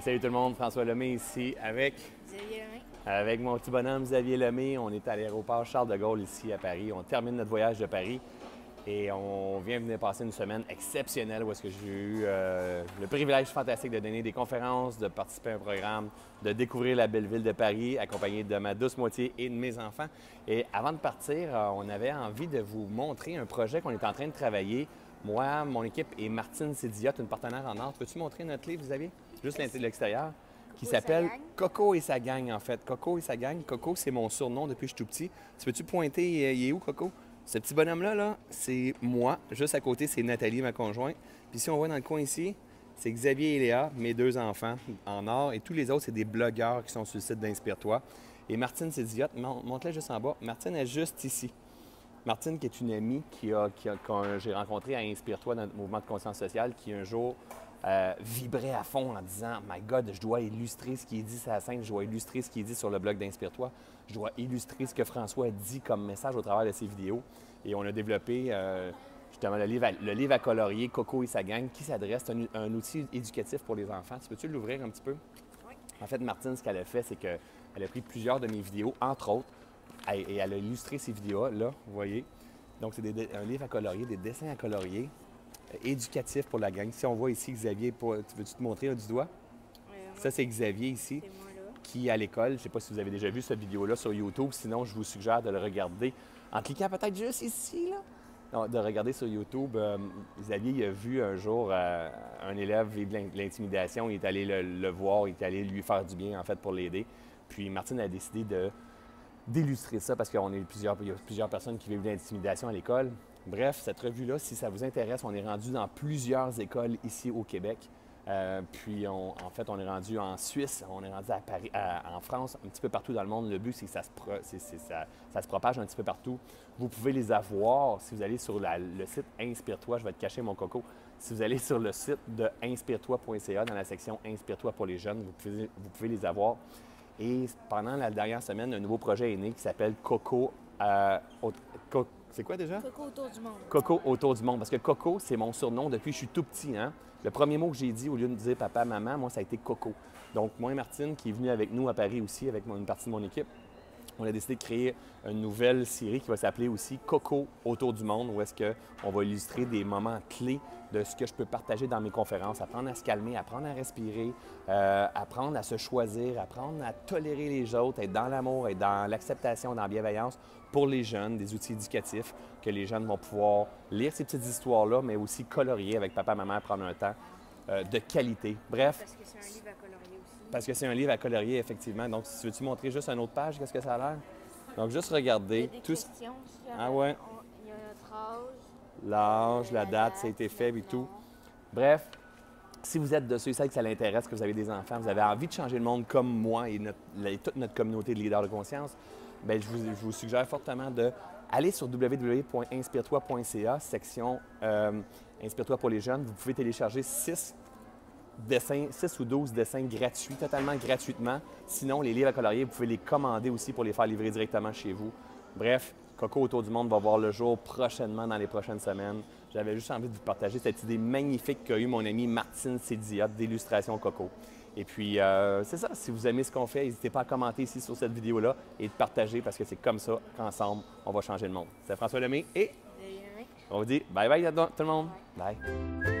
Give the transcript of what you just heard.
Salut tout le monde, François Lemay ici avec, Xavier Lemay. avec mon petit bonhomme Xavier Lemay. On est à l'aéroport Charles de Gaulle ici à Paris. On termine notre voyage de Paris et on vient venir passer une semaine exceptionnelle où est-ce que j'ai eu euh, le privilège fantastique de donner des conférences, de participer à un programme, de découvrir la belle ville de Paris accompagné de ma douce moitié et de mes enfants. Et avant de partir, euh, on avait envie de vous montrer un projet qu'on est en train de travailler. Moi, mon équipe et Martine Sédiotte, une partenaire en art. Peux-tu montrer notre livre, Xavier? Juste l'extérieur. Qui s'appelle. Coco et sa gang, en fait. Coco et sa gang. Coco, c'est mon surnom depuis que je suis tout petit. Tu peux-tu pointer, euh, il est où, Coco? Ce petit bonhomme-là, là, c'est moi. Juste à côté, c'est Nathalie, ma conjointe. Puis si on voit dans le coin ici, c'est Xavier et Léa, mes deux enfants en or. Et tous les autres, c'est des blogueurs qui sont sur le site d'Inspire-toi. Et Martine Sédiotte, mon- montre-la juste en bas. Martine est juste ici. Martine, qui est une amie qui a, qui a- qu'on- j'ai rencontrée à Inspire-toi dans notre mouvement de conscience sociale, qui un jour euh, vibrait à fond en disant My God, je dois illustrer ce qui est dit sur la scène, je dois illustrer ce qui est dit sur le blog d'Inspire-toi, je dois illustrer ce que François a dit comme message au travers de ses vidéos. Et on a développé euh, justement le livre, à, le livre à colorier Coco et sa gang qui s'adresse, c'est un, un outil éducatif pour les enfants. Tu peux-tu l'ouvrir un petit peu? Oui. En fait, Martine, ce qu'elle a fait, c'est qu'elle a pris plusieurs de mes vidéos, entre autres, et elle a illustré ces vidéos là, vous voyez. Donc, c'est un livre à colorier, des dessins à colorier, euh, éducatifs pour la gang. Si on voit ici Xavier, pour- tu veux-tu te montrer du doigt? Euh, Ça, c'est Xavier ici, qui à l'école. Je ne sais pas si vous avez déjà vu cette vidéo-là sur YouTube. Sinon, je vous suggère de le regarder en cliquant peut-être juste ici, là. Non, de regarder sur YouTube. Euh, Xavier il a vu un jour euh, un élève vivre l'intimidation. Il est allé le, le voir, il est allé lui faire du bien, en fait, pour l'aider. Puis Martine a décidé de d'illustrer ça parce qu'on est plusieurs, y a plusieurs personnes qui vivent de l'intimidation à l'école. Bref, cette revue-là, si ça vous intéresse, on est rendu dans plusieurs écoles ici au Québec. Euh, puis, en fait, on est rendu en Suisse, on est rendu à Paris, en France, un petit peu partout dans le monde. Le but, c'est que ça se, ça, ça se propage un petit peu partout. Vous pouvez les avoir si vous allez sur le site Inspire-toi. Je vais te cacher mon coco. Si vous allez sur le site de inspire-toi.ca, dans la section Inspire-toi pour les jeunes, vous pouvez les avoir. Et pendant la dernière semaine, un nouveau projet est né qui s'appelle Coco. euh, Co- c'est quoi déjà? Coco autour du monde. Coco autour du monde. Parce que Coco, c'est mon surnom depuis que je suis tout petit. Hein? Le premier mot que j'ai dit, au lieu de dire papa, maman, moi, ça a été Coco. Donc, moi et Martine, qui est venue avec nous à Paris aussi, avec une partie de mon équipe, on a décidé de créer une nouvelle série qui va s'appeler aussi Coco autour du monde, où est-ce qu'on va illustrer des moments clés de ce que je peux partager dans mes conférences, apprendre à se calmer, apprendre à respirer, euh, apprendre à se choisir, apprendre à tolérer les autres, être dans l'amour, être dans l'acceptation, dans la bienveillance pour les jeunes, des outils éducatifs que les jeunes vont pouvoir lire ces petites histoires-là, mais aussi colorier avec papa, maman, prendre un temps euh, de qualité. Bref, Parce que c'est un livre à colorier. Parce que c'est un livre à colorier, effectivement. Donc, si tu veux-tu montrer juste une autre page, qu'est-ce que ça a l'air? Donc, juste Il y a regarder des tout questions. si Ah ouais. on- Il y a notre âge. l'âge, la la date, ça a été fait et tout. Bref, si vous êtes de ceux et celles que ça l'intéresse, que vous avez des enfants, vous avez envie de changer le monde comme moi et, notre- la- et toute notre communauté de leaders de conscience, bien, je, vous, je vous suggère fortement de aller sur www.inspire-toi.ca, section euh, Inspire-toi pour les jeunes. Vous pouvez télécharger six dessins, 6 ou 12 dessins gratuits, totalement gratuitement. Sinon, les livres à colorier, vous pouvez les commander aussi pour les faire livrer directement chez vous. Bref, Coco autour du monde va voir le jour prochainement dans les prochaines semaines. J'avais juste envie de vous partager cette idée magnifique qu'a eue mon ami Martine Sédiat d'illustration Coco. Et puis, euh, c'est ça. Si vous aimez ce qu'on fait, n'hésitez pas à commenter ici sur cette vidéo-là et de partager parce que c'est comme ça qu'ensemble, on va changer le monde. C'est François Lemay et on vous dit bye bye tout le monde. Bye.